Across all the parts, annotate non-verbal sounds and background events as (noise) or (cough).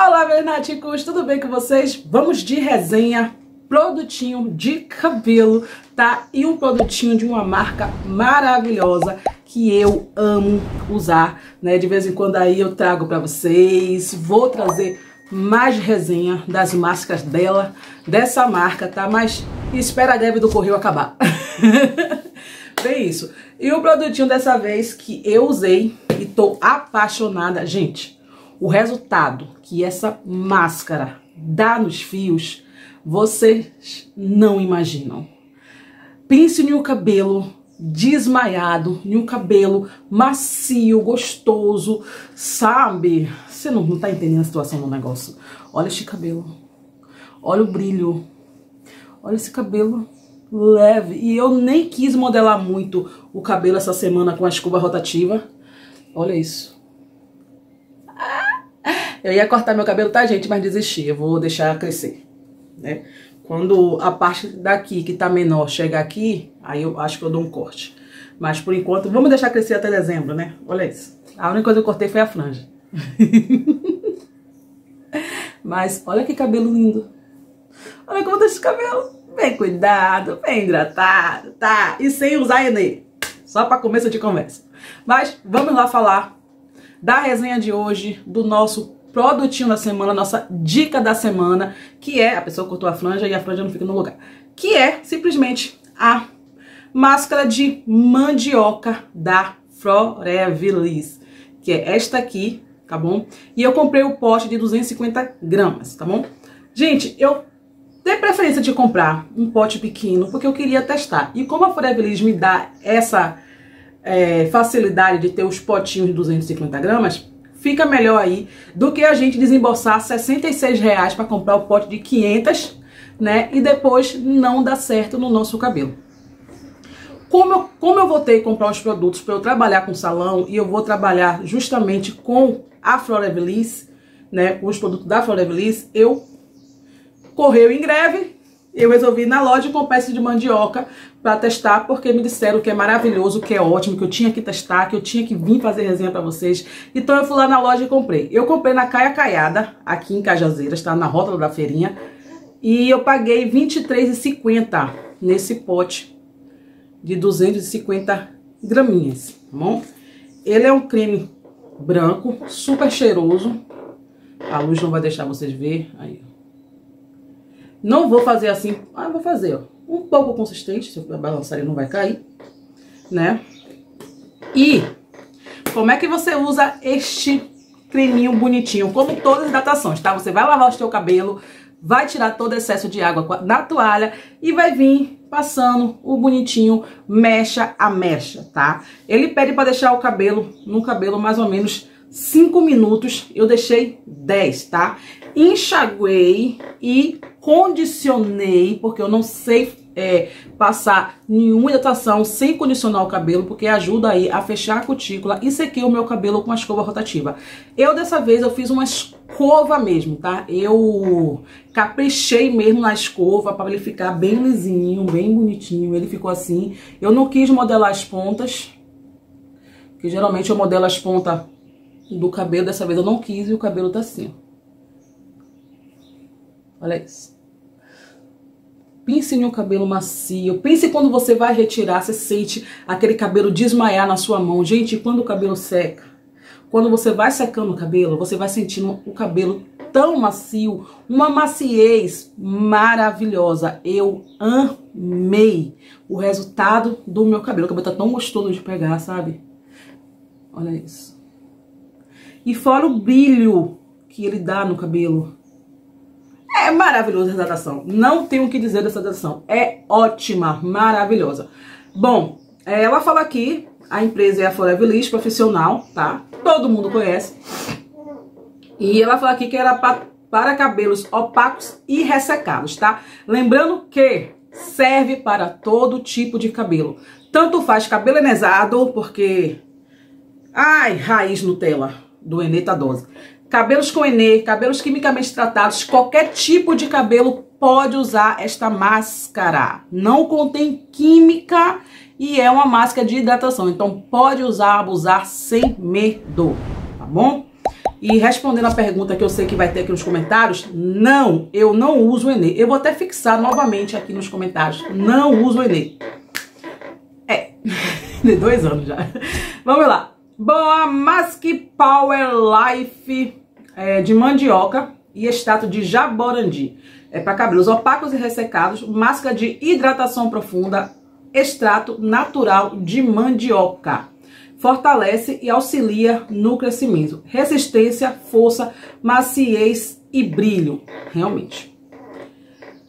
Olá, Bernáticos, tudo bem com vocês? Vamos de resenha, produtinho de cabelo, tá? E um produtinho de uma marca maravilhosa que eu amo usar, né? De vez em quando aí eu trago pra vocês, vou trazer mais resenha das máscaras dela, dessa marca, tá? Mas espera a greve do correio acabar. (laughs) Bem isso. E o produtinho dessa vez que eu usei e tô apaixonada, gente, o resultado que essa máscara dá nos fios, vocês não imaginam. Pense no cabelo desmaiado, no cabelo macio, gostoso, sabe? Você não, não tá entendendo a situação do negócio. Olha este cabelo. Olha o brilho. Olha esse cabelo leve. E eu nem quis modelar muito o cabelo essa semana com a escova rotativa. Olha isso. Eu ia cortar meu cabelo, tá, gente? Mas desisti. Eu vou deixar crescer, né? Quando a parte daqui, que tá menor, chegar aqui, aí eu acho que eu dou um corte. Mas, por enquanto, vamos deixar crescer até dezembro, né? Olha isso. A única coisa que eu cortei foi a franja. (laughs) Mas, olha que cabelo lindo. Olha como tá esse cabelo. Bem cuidado, bem hidratado, tá? E sem usar Enê. Só para começo de conversa. Mas, vamos lá falar da resenha de hoje, do nosso produtinho da semana, nossa dica da semana, que é, a pessoa cortou a franja e a franja não fica no lugar, que é simplesmente a máscara de mandioca da Florevilis, que é esta aqui, tá bom? E eu comprei o pote de 250 gramas, tá bom? Gente, eu dei preferência de comprar um pote pequeno, porque eu queria testar. E como a Florevilis me dá essa é, facilidade de ter os potinhos de 250 gramas, fica melhor aí do que a gente desembolsar 66 reais para comprar o pote de 500, né? E depois não dá certo no nosso cabelo. Como eu, como eu que comprar os produtos para eu trabalhar com salão e eu vou trabalhar justamente com a Florevelis, né? Os produtos da Florevelis, eu correu em greve, eu resolvi ir na loja com peça de mandioca para testar, porque me disseram que é maravilhoso, que é ótimo, que eu tinha que testar, que eu tinha que vir fazer resenha para vocês. Então eu fui lá na loja e comprei. Eu comprei na Caia Caiada, aqui em Cajazeiras, tá na rótula da feirinha, e eu paguei R$ 23,50 nesse pote de 250 graminhas, tá bom? Ele é um creme branco, super cheiroso. A luz não vai deixar vocês ver. Aí, não vou fazer assim, ah, vou fazer, ó, um pouco consistente, se eu balançar ele não vai cair, né? E como é que você usa este creminho bonitinho, como todas as hidratações, tá? Você vai lavar o seu cabelo, vai tirar todo o excesso de água na toalha e vai vir passando o bonitinho mecha a mecha, tá? Ele pede para deixar o cabelo no cabelo mais ou menos 5 minutos, eu deixei 10, tá? Enxaguei e condicionei, porque eu não sei é, passar nenhuma hidratação sem condicionar o cabelo, porque ajuda aí a fechar a cutícula e sequei o meu cabelo com a escova rotativa. Eu, dessa vez, eu fiz uma escova mesmo, tá? Eu caprichei mesmo na escova para ele ficar bem lisinho, bem bonitinho. Ele ficou assim. Eu não quis modelar as pontas, que geralmente eu modelo as pontas do cabelo. Dessa vez eu não quis e o cabelo tá assim, Olha isso. Pense em um cabelo macio. Pense quando você vai retirar, você sente aquele cabelo desmaiar na sua mão. Gente, quando o cabelo seca, quando você vai secando o cabelo, você vai sentindo o cabelo tão macio, uma maciez maravilhosa. Eu amei o resultado do meu cabelo. O cabelo tá tão gostoso de pegar, sabe? Olha isso. E fora o brilho que ele dá no cabelo. É maravilhosa essa hidratação. Não tenho o que dizer dessa hidratação. É ótima, maravilhosa. Bom, é, ela fala aqui, a empresa é a Forever profissional, tá? Todo mundo conhece. E ela fala aqui que era pra, para cabelos opacos e ressecados, tá? Lembrando que serve para todo tipo de cabelo. Tanto faz cabelo enesado, porque... Ai, raiz Nutella do Enetadose. Cabelos com Enê, cabelos quimicamente tratados, qualquer tipo de cabelo pode usar esta máscara. Não contém química e é uma máscara de hidratação. Então pode usar, abusar sem medo, tá bom? E respondendo a pergunta que eu sei que vai ter aqui nos comentários, não, eu não uso o Enê. Eu vou até fixar novamente aqui nos comentários. Não uso o Enê. É, (laughs) de dois anos já. Vamos lá. Bom, a Mask Power Life é, de mandioca e extrato de jaborandi. É para cabelos opacos e ressecados, máscara de hidratação profunda, extrato natural de mandioca fortalece e auxilia no crescimento, resistência, força, maciez e brilho. Realmente.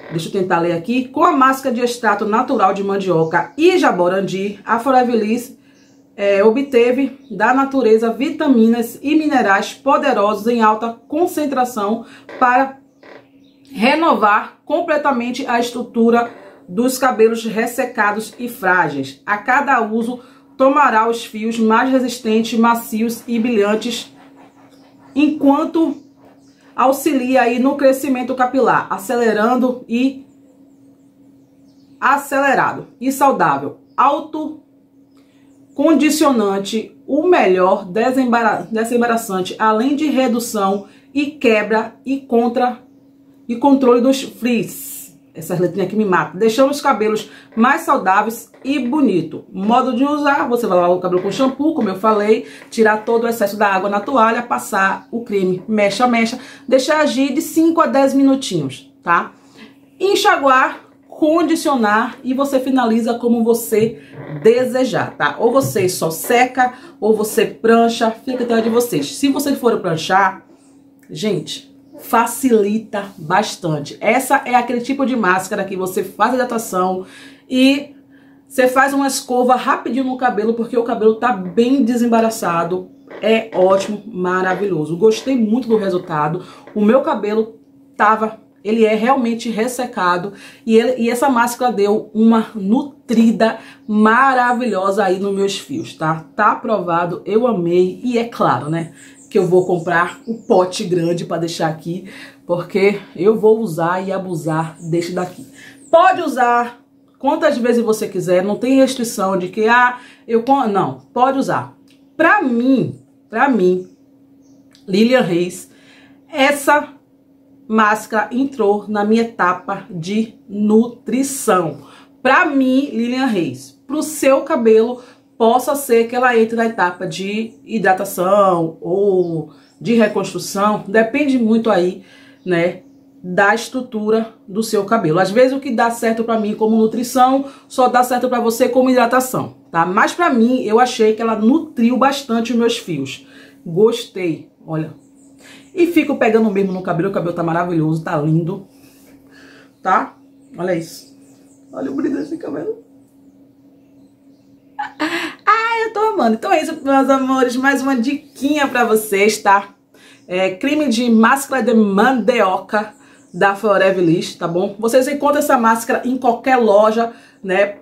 Deixa eu tentar ler aqui. Com a máscara de extrato natural de mandioca e jaborandi, a Forever é, obteve da natureza vitaminas e minerais poderosos em alta concentração para renovar completamente a estrutura dos cabelos ressecados e frágeis. A cada uso, tomará os fios mais resistentes, macios e brilhantes, enquanto auxilia aí no crescimento capilar, acelerando e acelerado e saudável, alto condicionante, o melhor desembara desembaraçante, além de redução e quebra e contra e controle dos frizz essas letrinhas aqui me matam. Deixando os cabelos mais saudáveis e bonito. Modo de usar, você vai lavar o cabelo com shampoo, como eu falei, tirar todo o excesso da água na toalha, passar o creme mecha mecha, deixar agir de 5 a 10 minutinhos, tá? Enxaguar, condicionar e você finaliza como você desejar, tá? Ou você só seca, ou você prancha, fica atrás de vocês. Se você for pranchar, gente, facilita bastante. Essa é aquele tipo de máscara que você faz hidratação e você faz uma escova rapidinho no cabelo porque o cabelo tá bem desembaraçado. É ótimo, maravilhoso. Gostei muito do resultado. O meu cabelo tava ele é realmente ressecado e, ele, e essa máscara deu uma nutrida maravilhosa aí nos meus fios, tá? Tá aprovado, eu amei e é claro, né? que eu vou comprar o pote grande para deixar aqui, porque eu vou usar e abusar deste daqui. Pode usar quantas vezes você quiser, não tem restrição de que, ah, eu... Não, pode usar. Para mim, para mim, Lilian Reis, essa máscara entrou na minha etapa de nutrição. Para mim, Lilian Reis, pro seu cabelo, possa ser que ela entre na etapa de hidratação ou de reconstrução, depende muito aí, né, da estrutura do seu cabelo. Às vezes o que dá certo para mim como nutrição, só dá certo para você como hidratação, tá? Mas para mim, eu achei que ela nutriu bastante os meus fios. Gostei, olha. E fico pegando mesmo no cabelo, o cabelo tá maravilhoso, tá lindo. Tá? Olha isso. Olha o brilho desse cabelo (laughs) eu tô amando. Então é isso, meus amores. Mais uma diquinha pra vocês, tá? É, creme de máscara de mandioca da Forever List, tá bom? Vocês encontram essa máscara em qualquer loja, né?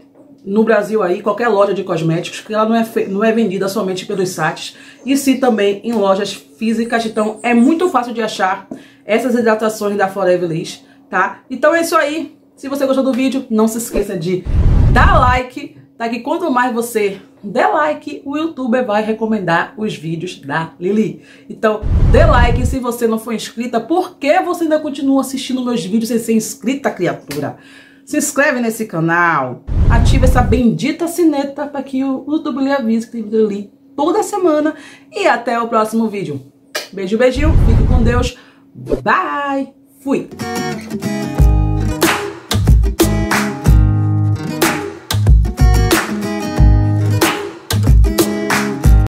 No Brasil aí, qualquer loja de cosméticos, porque ela não é, não é vendida somente pelos sites, e sim também em lojas físicas. Então é muito fácil de achar essas hidratações da Forever List, tá? Então é isso aí. Se você gostou do vídeo, não se esqueça de dar like, tá? Que quanto mais você dê like, o youtuber vai recomendar os vídeos da Lili. Então, dê like se você não for inscrita. Por que você ainda continua assistindo meus vídeos sem ser inscrita, criatura? Se inscreve nesse canal, ativa essa bendita sineta para que o YouTube lhe avise que tem vídeo ali toda semana. E até o próximo vídeo. Beijo, beijinho, fique com Deus. Bye! Fui!